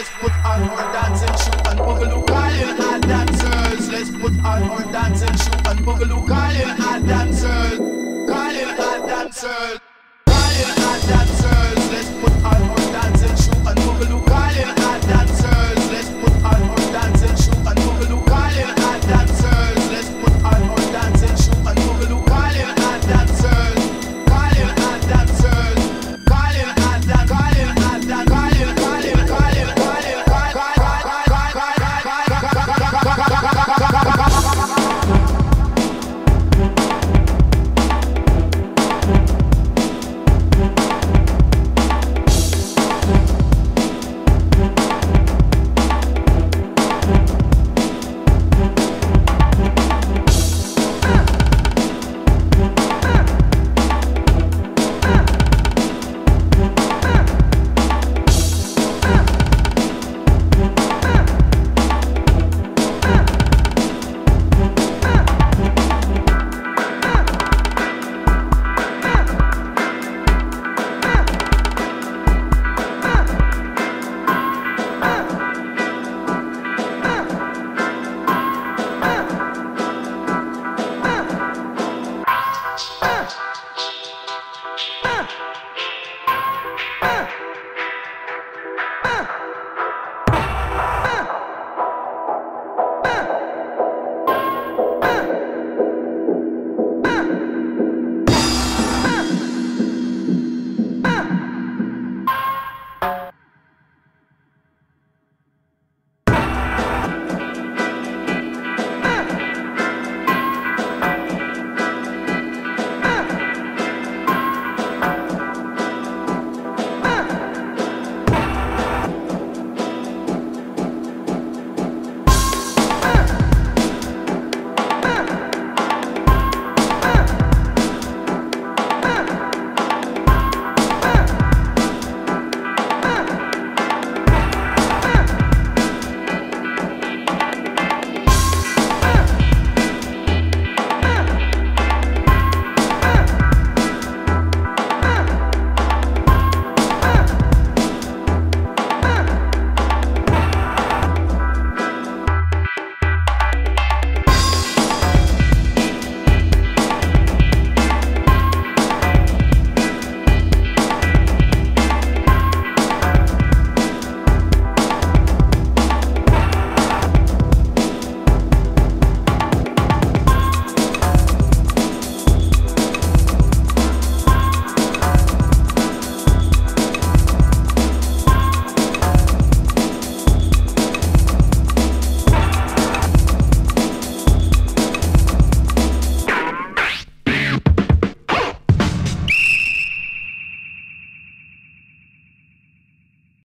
Let's put on our dancing shoe and boogaloo calling our dancers. Let's put on our dancing shoe and boogaloo calling our dancers. Calling our dancers.